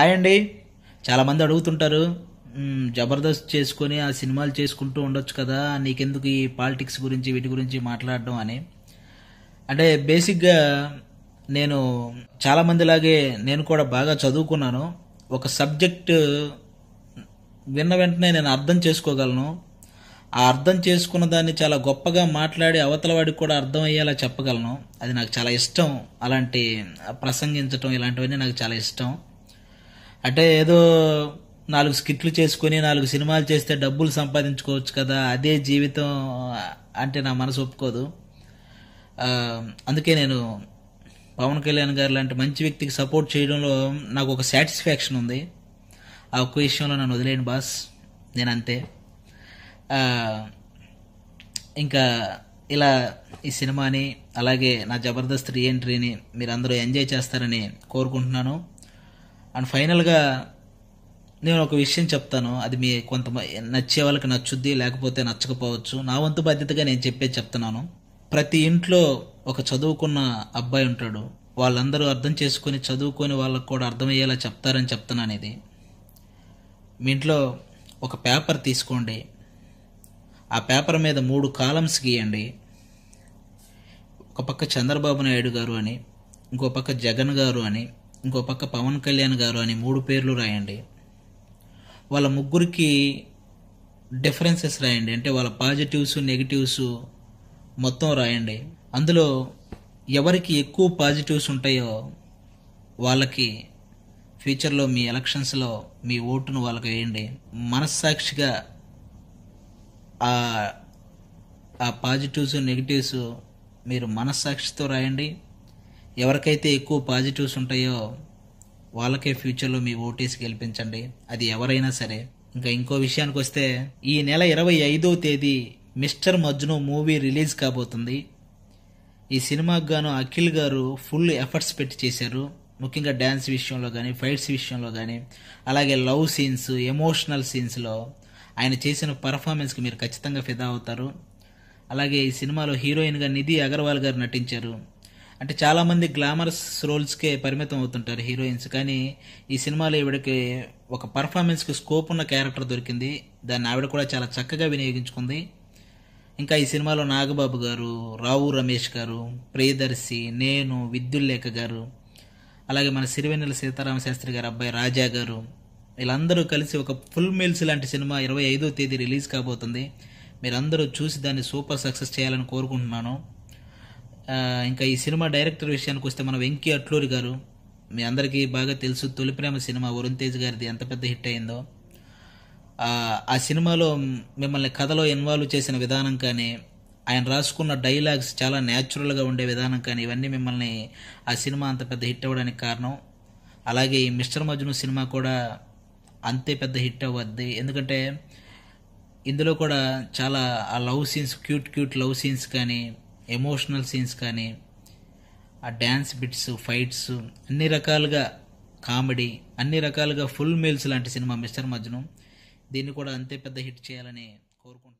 Hi అండి. చాలామంది అడుగుతుంటారు జబర్దస్త్ చేసుకొని ఆ సినిమాలు చేసుకుంటూ ఉండొచ్చు కదా నీకెందుకు ఈ పాలిటిక్స్ గురించి వీటి గురించి మాట్లాడడం అని. అంటే బేసిక్గా నేను చాలామందిలాగే నేను కూడా బాగా చదువుకున్నాను. ఒక సబ్జెక్ట్ విన్న వెంటనే నేను అర్థం చేసుకోగలను. ఆ అర్థం చేసుకున్న దాన్ని చాలా గొప్పగా మాట్లాడి అవతల వాడికి కూడా అర్థం అయ్యేలా చెప్పగలను. అది నాకు చాలా ఇష్టం. అలాంటి ప్రసంగించటం ఇలాంటివన్నీ నాకు చాలా ఇష్టం. అంటే ఏదో నాలుగు స్కిట్లు చేసుకొని నాలుగు సినిమాలు చేస్తే డబ్బులు సంపాదించుకోవచ్చు కదా అదే జీవితం అంటే నా మనసు ఒప్పుకోదు. అందుకే నేను పవన్ కళ్యాణ్ గారు లాంటి మంచి వ్యక్తికి సపోర్ట్ చేయడంలో నాకు ఒక సాటిస్ఫాక్షన్ ఉంది. ఆ ఒక్క విషయంలో నన్ను వదిలేను బాస్ నేను అంతే. ఇంకా ఇలా ఈ సినిమాని అలాగే నా జబర్దస్త్ రీఎంట్రీని మీరందరూ ఎంజాయ్ చేస్తారని కోరుకుంటున్నాను. అండ్ ఫైనల్గా నేను ఒక విషయం చెప్తాను. అది మీ కొంత నచ్చే వాళ్ళకి నచ్చుద్ది లేకపోతే నచ్చకపోవచ్చు. నా వంతు బాధ్యతగా నేను చెప్పేది చెప్తున్నాను. ప్రతి ఇంట్లో ఒక చదువుకున్న అబ్బాయి ఉంటాడు. వాళ్ళందరూ అర్థం చేసుకొని చదువుకొని వాళ్ళకు కూడా అర్థమయ్యేలా చెప్తారని చెప్తున్నాను ఇది మీ ఇంట్లో ఒక పేపర్ తీసుకోండి. ఆ పేపర్ మీద మూడు కాలమ్స్ గీయండి. ఒక పక్క చంద్రబాబు నాయుడు గారు అని ఇంకో పక్క జగన్ గారు అని ఇంకో పక్క పవన్ కళ్యాణ్ గారు అని మూడు పేర్లు రాయండి. వాళ్ళ ముగ్గురికి డిఫరెన్సెస్ రాయండి. అంటే వాళ్ళ పాజిటివ్స్ నెగిటివ్స్ మొత్తం రాయండి. అందులో ఎవరికి ఎక్కువ పాజిటివ్స్ ఉంటాయో వాళ్ళకి ఫ్యూచర్లో మీ ఎలక్షన్స్లో మీ ఓటును వాళ్ళకి వేయండి. మనస్సాక్షిగా ఆ ఆ పాజిటివ్స్ నెగిటివ్స్ మీరు మనస్సాక్షితో రాయండి. ఎవరికైతే ఎక్కువ పాజిటివ్స్ ఉంటాయో వాళ్ళకే ఫ్యూచర్లో మీ ఓటేసి గెలిపించండి. అది ఎవరైనా సరే. ఇంకా ఇంకో విషయానికి వస్తే ఈ నెల ఇరవై ఐదో తేదీ మిస్టర్ మజ్ను మూవీ రిలీజ్ కాబోతుంది. ఈ సినిమాకు గాను అఖిల్ గారు ఫుల్ ఎఫర్ట్స్ పెట్టి చేశారు. ముఖ్యంగా డ్యాన్స్ విషయంలో కానీ ఫైట్స్ విషయంలో కానీ అలాగే లవ్ సీన్స్ ఎమోషనల్ సీన్స్లో ఆయన చేసిన పర్ఫార్మెన్స్కి మీరు ఖచ్చితంగా ఫిదా అవుతారు. అలాగే ఈ సినిమాలో హీరోయిన్గా నిధి అగర్వాల్ గారు నటించారు. అంటే చాలామంది గ్లామరస్ రోల్స్కే పరిమితం అవుతుంటారు హీరోయిన్స్ కానీ ఈ సినిమాలో ఈవిడకి ఒక పర్ఫార్మెన్స్కి స్కోప్ ఉన్న క్యారెక్టర్ దొరికింది. దాన్ని ఆవిడ కూడా చాలా చక్కగా వినియోగించుకుంది. ఇంకా ఈ సినిమాలో నాగబాబు గారు రావు రమేష్ గారు ప్రియదర్శి నేను విద్యుల్లేఖ గారు అలాగే మన సిరివెన్నెల సీతారామ శాస్త్రి గారు అబ్బాయి రాజా గారు వీళ్ళందరూ కలిసి ఒక ఫుల్ మీల్స్ లాంటి సినిమా ఇరవై ఐదో తేదీ రిలీజ్ కాబోతుంది. మీరందరూ చూసి దాన్ని సూపర్ సక్సెస్ చేయాలని కోరుకుంటున్నాను. ఇంకా ఈ సినిమా డైరెక్టర్ విషయానికి వస్తే మన వెంకీ అట్లూరి గారు మీ అందరికీ బాగా తెలుసు. తొలి ప్రేమ సినిమా వరుణ్ తేజ్ గారిది ఎంత పెద్ద హిట్ అయిందో. ఆ, ఆ సినిమాలో మిమ్మల్ని కథలో ఇన్వాల్వ్ చేసిన విధానం కానీ ఆయన రాసుకున్న డైలాగ్స్ చాలా న్యాచురల్గా ఉండే విధానం కానీ ఇవన్నీ మిమ్మల్ని ఆ సినిమా అంత పెద్ద హిట్ అవ్వడానికి కారణం. అలాగే ఈ మిస్టర్ మజ్ను సినిమా కూడా అంతే పెద్ద హిట్ అవ్వద్ది. ఎందుకంటే ఇందులో కూడా చాలా ఆ love scenes cute cute love scenes కానీ ఎమోషనల్ సీన్స్ కానీ ఆ డ్యాన్స్ బిట్స్ ఫైట్స్ అన్ని రకాలుగా కామెడీ అన్ని రకాలుగా ఫుల్ మీల్స్ లాంటి సినిమా మిస్టర్ మజ్ను దీన్ని కూడా అంతే పెద్ద హిట్ చేయాలని కోరుకుంటున్నాను.